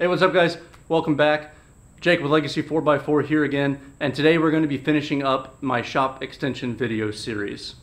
Hey, what's up guys? Welcome back. Jake with Legacy 4x4 here again, and today we're going to be finishing up my shop extension video series.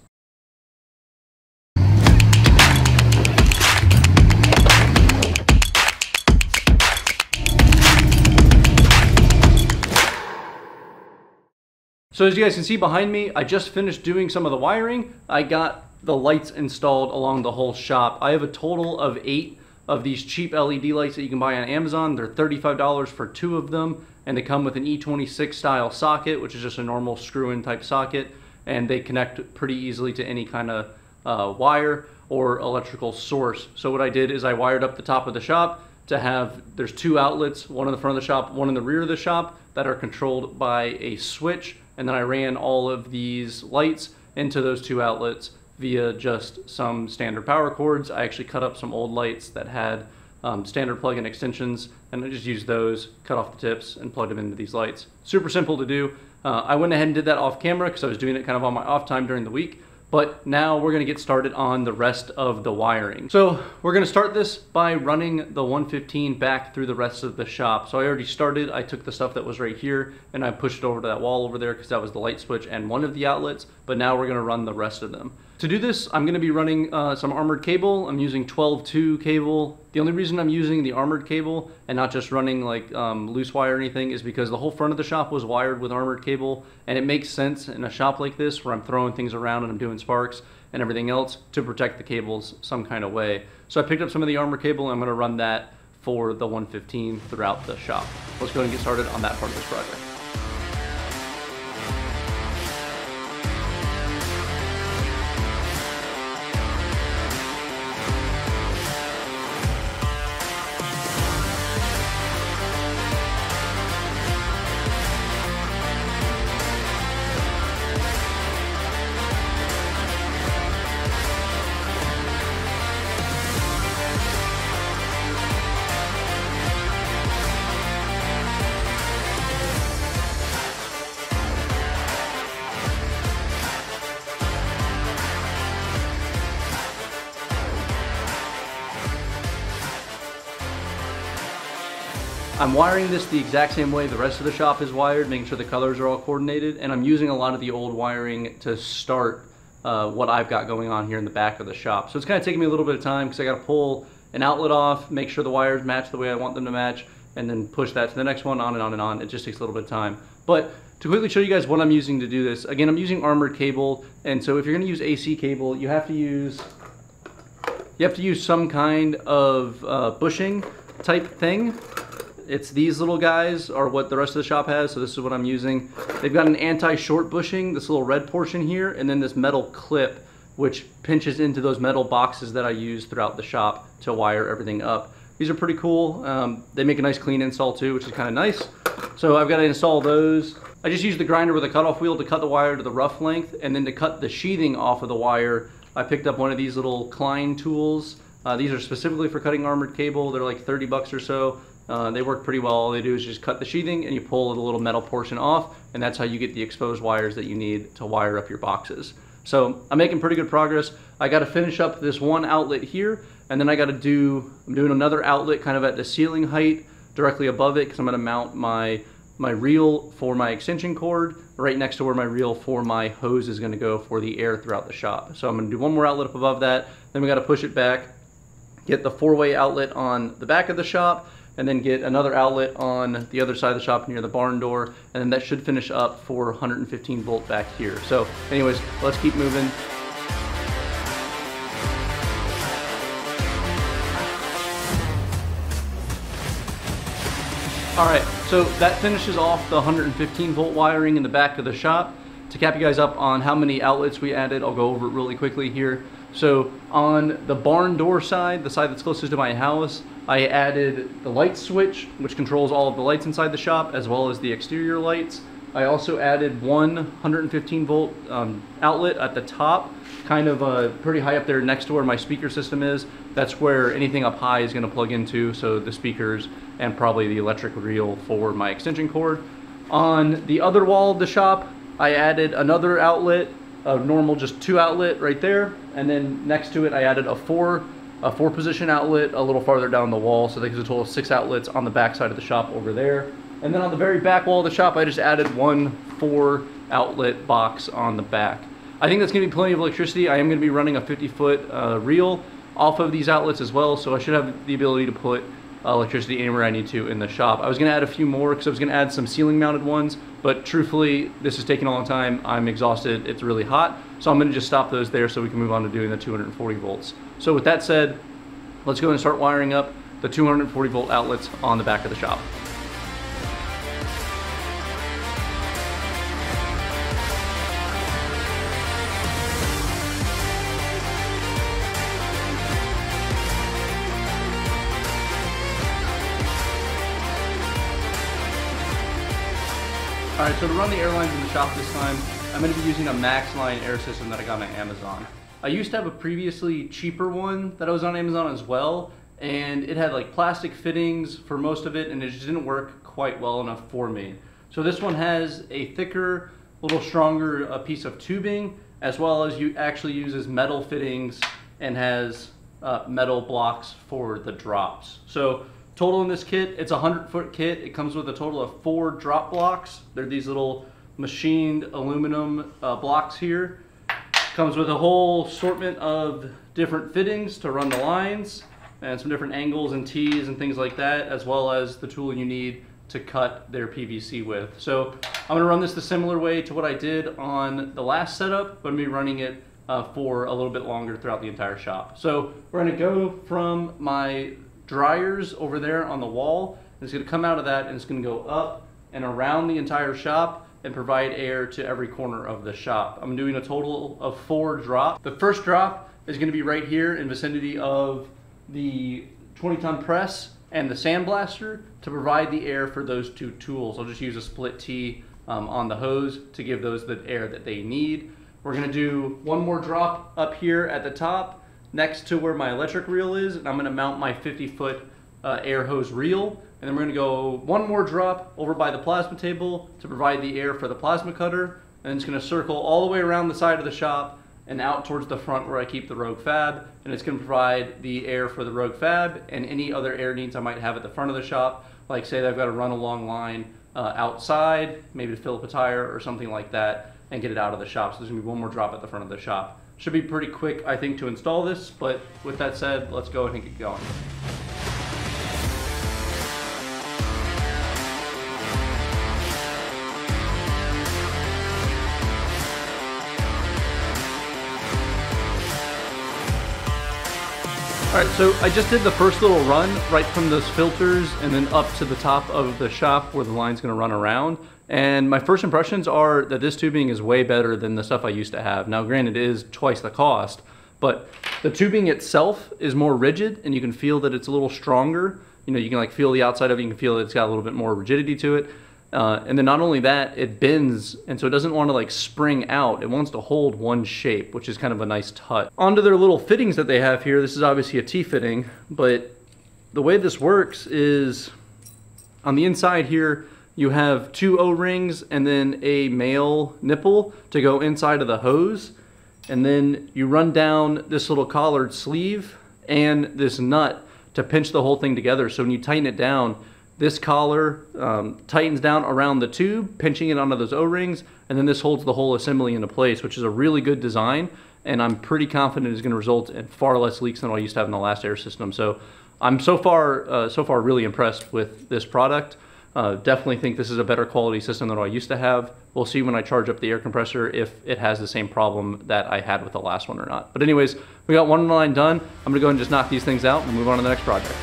So as you guys can see behind me, I just finished doing some of the wiring. I got the lights installed along the whole shop. I have a total of eight of these cheap LED lights that you can buy on Amazon. They're $35 for two of them, and they come with an E26 style socket, which is just a normal screw-in type socket, and they connect pretty easily to any kind of uh, wire or electrical source. So what I did is I wired up the top of the shop to have, there's two outlets, one in the front of the shop, one in the rear of the shop, that are controlled by a switch, and then I ran all of these lights into those two outlets via just some standard power cords. I actually cut up some old lights that had um, standard plug-in extensions and I just used those, cut off the tips and plugged them into these lights. Super simple to do. Uh, I went ahead and did that off camera because I was doing it kind of on my off time during the week. But now we're gonna get started on the rest of the wiring. So we're gonna start this by running the 115 back through the rest of the shop. So I already started, I took the stuff that was right here and I pushed it over to that wall over there because that was the light switch and one of the outlets, but now we're gonna run the rest of them. To do this, I'm gonna be running uh, some armored cable. I'm using 12-2 cable. The only reason I'm using the armored cable and not just running like um, loose wire or anything is because the whole front of the shop was wired with armored cable and it makes sense in a shop like this where I'm throwing things around and I'm doing sparks and everything else to protect the cables some kind of way. So I picked up some of the armor cable and I'm gonna run that for the 115 throughout the shop. Let's go ahead and get started on that part of this project. I'm wiring this the exact same way the rest of the shop is wired, making sure the colors are all coordinated, and I'm using a lot of the old wiring to start uh, what I've got going on here in the back of the shop. So it's kind of taking me a little bit of time because I got to pull an outlet off, make sure the wires match the way I want them to match, and then push that to the next one, on and on and on. It just takes a little bit of time. But to quickly show you guys what I'm using to do this, again, I'm using armored cable, and so if you're gonna use AC cable, you have to use, you have to use some kind of uh, bushing type thing it's these little guys are what the rest of the shop has, so this is what I'm using. They've got an anti-short bushing, this little red portion here, and then this metal clip, which pinches into those metal boxes that I use throughout the shop to wire everything up. These are pretty cool. Um, they make a nice clean install too, which is kind of nice. So I've got to install those. I just use the grinder with a cutoff wheel to cut the wire to the rough length, and then to cut the sheathing off of the wire, I picked up one of these little Klein tools. Uh, these are specifically for cutting armored cable. They're like 30 bucks or so. Uh, they work pretty well. All they do is just cut the sheathing and you pull the little metal portion off and that's how you get the exposed wires that you need to wire up your boxes. So I'm making pretty good progress. I got to finish up this one outlet here and then I got to do, I'm doing another outlet kind of at the ceiling height directly above it because I'm going to mount my my reel for my extension cord right next to where my reel for my hose is going to go for the air throughout the shop. So I'm going to do one more outlet up above that. Then we got to push it back, get the four-way outlet on the back of the shop, and then get another outlet on the other side of the shop near the barn door, and then that should finish up for 115 volt back here. So anyways, let's keep moving. All right, so that finishes off the 115 volt wiring in the back of the shop. To cap you guys up on how many outlets we added, I'll go over it really quickly here. So on the barn door side, the side that's closest to my house, I added the light switch, which controls all of the lights inside the shop, as well as the exterior lights. I also added one 115 volt um, outlet at the top, kind of uh, pretty high up there next to where my speaker system is. That's where anything up high is gonna plug into, so the speakers and probably the electric reel for my extension cord. On the other wall of the shop, I added another outlet, a normal just two outlet right there, and then next to it I added a four a four position outlet a little farther down the wall. So there's a total of six outlets on the back side of the shop over there. And then on the very back wall of the shop, I just added one four outlet box on the back. I think that's gonna be plenty of electricity. I am gonna be running a 50 foot uh, reel off of these outlets as well. So I should have the ability to put electricity anywhere I need to in the shop. I was gonna add a few more because I was gonna add some ceiling mounted ones, but truthfully, this is taking a long time. I'm exhausted, it's really hot. So I'm gonna just stop those there so we can move on to doing the 240 volts. So with that said, let's go and start wiring up the 240 volt outlets on the back of the shop. All right, so to run the air lines in the shop this time, I'm gonna be using a MaxLine air system that I got on Amazon. I used to have a previously cheaper one that I was on Amazon as well, and it had like plastic fittings for most of it, and it just didn't work quite well enough for me. So this one has a thicker, a little stronger uh, piece of tubing, as well as you actually uses metal fittings and has uh, metal blocks for the drops. So Total in this kit, it's a 100 foot kit. It comes with a total of four drop blocks. They're these little machined aluminum uh, blocks here. Comes with a whole assortment of different fittings to run the lines and some different angles and tees and things like that, as well as the tool you need to cut their PVC with. So I'm gonna run this the similar way to what I did on the last setup, but I'm gonna be running it uh, for a little bit longer throughout the entire shop. So we're gonna go from my dryers over there on the wall. It's gonna come out of that and it's gonna go up and around the entire shop and provide air to every corner of the shop. I'm doing a total of four drops. The first drop is gonna be right here in vicinity of the 20 ton press and the sandblaster to provide the air for those two tools. I'll just use a split T um, on the hose to give those the air that they need. We're gonna do one more drop up here at the top next to where my electric reel is, and I'm gonna mount my 50 foot uh, air hose reel. And then we're gonna go one more drop over by the plasma table to provide the air for the plasma cutter. And it's gonna circle all the way around the side of the shop and out towards the front where I keep the Rogue Fab. And it's gonna provide the air for the Rogue Fab and any other air needs I might have at the front of the shop. Like say that I've got to run a long line uh, outside, maybe to fill up a tire or something like that and get it out of the shop. So there's gonna be one more drop at the front of the shop. Should be pretty quick, I think, to install this, but with that said, let's go ahead and get going. All right, so I just did the first little run right from those filters and then up to the top of the shop where the line's gonna run around. And my first impressions are that this tubing is way better than the stuff I used to have. Now, granted, it is twice the cost, but the tubing itself is more rigid and you can feel that it's a little stronger. You know, you can like feel the outside of it, you can feel that it's got a little bit more rigidity to it. Uh, and then not only that, it bends, and so it doesn't want to like spring out. It wants to hold one shape, which is kind of a nice touch. Onto their little fittings that they have here. This is obviously a T-fitting, but the way this works is on the inside here, you have two O-rings and then a male nipple to go inside of the hose. And then you run down this little collared sleeve and this nut to pinch the whole thing together. So when you tighten it down, this collar um, tightens down around the tube, pinching it onto those O-rings, and then this holds the whole assembly into place, which is a really good design. And I'm pretty confident going to result in far less leaks than what I used to have in the last air system. So I'm so far, uh, so far really impressed with this product. Uh, definitely think this is a better quality system than what I used to have. We'll see when I charge up the air compressor if it has the same problem that I had with the last one or not. But anyways, we got one line done. I'm gonna go ahead and just knock these things out and move on to the next project.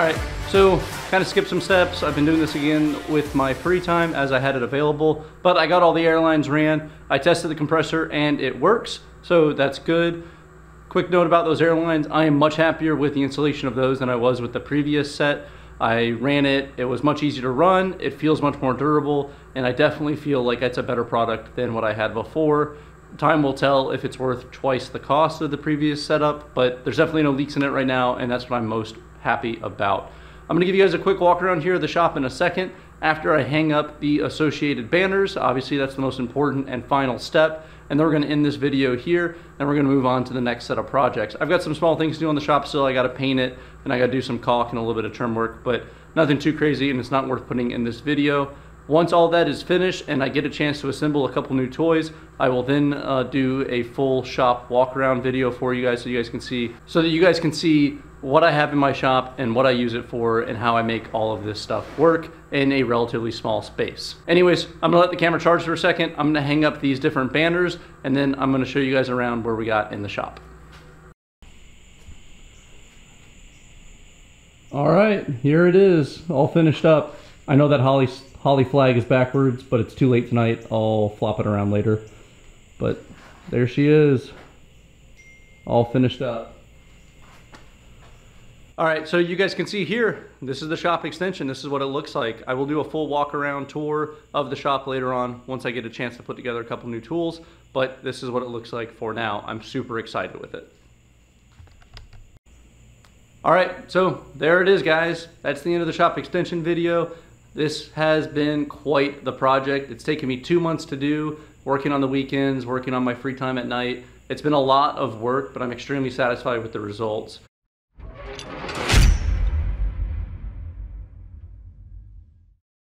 All right, so kind of skip some steps. I've been doing this again with my free time as I had it available, but I got all the airlines ran. I tested the compressor and it works, so that's good. Quick note about those airlines, I am much happier with the installation of those than I was with the previous set. I ran it, it was much easier to run, it feels much more durable, and I definitely feel like it's a better product than what I had before. time will tell if it's worth twice the cost of the previous setup, but there's definitely no leaks in it right now, and that's what I'm most happy about. I'm gonna give you guys a quick walk around here of the shop in a second after I hang up the associated banners. Obviously, that's the most important and final step. And then we're gonna end this video here, and we're gonna move on to the next set of projects. I've got some small things to do on the shop still. I gotta paint it, and I gotta do some caulk and a little bit of trim work, but nothing too crazy, and it's not worth putting in this video. Once all that is finished and I get a chance to assemble a couple new toys, I will then uh, do a full shop walk around video for you guys so you guys can see, so that you guys can see what I have in my shop and what I use it for and how I make all of this stuff work in a relatively small space. Anyways, I'm gonna let the camera charge for a second. I'm gonna hang up these different banners and then I'm gonna show you guys around where we got in the shop. All right, here it is, all finished up. I know that Holly Holly flag is backwards, but it's too late tonight. I'll flop it around later. But there she is, all finished up. All right, so you guys can see here, this is the shop extension. This is what it looks like. I will do a full walk around tour of the shop later on once I get a chance to put together a couple new tools, but this is what it looks like for now. I'm super excited with it. All right, so there it is, guys. That's the end of the shop extension video. This has been quite the project. It's taken me two months to do, working on the weekends, working on my free time at night. It's been a lot of work, but I'm extremely satisfied with the results.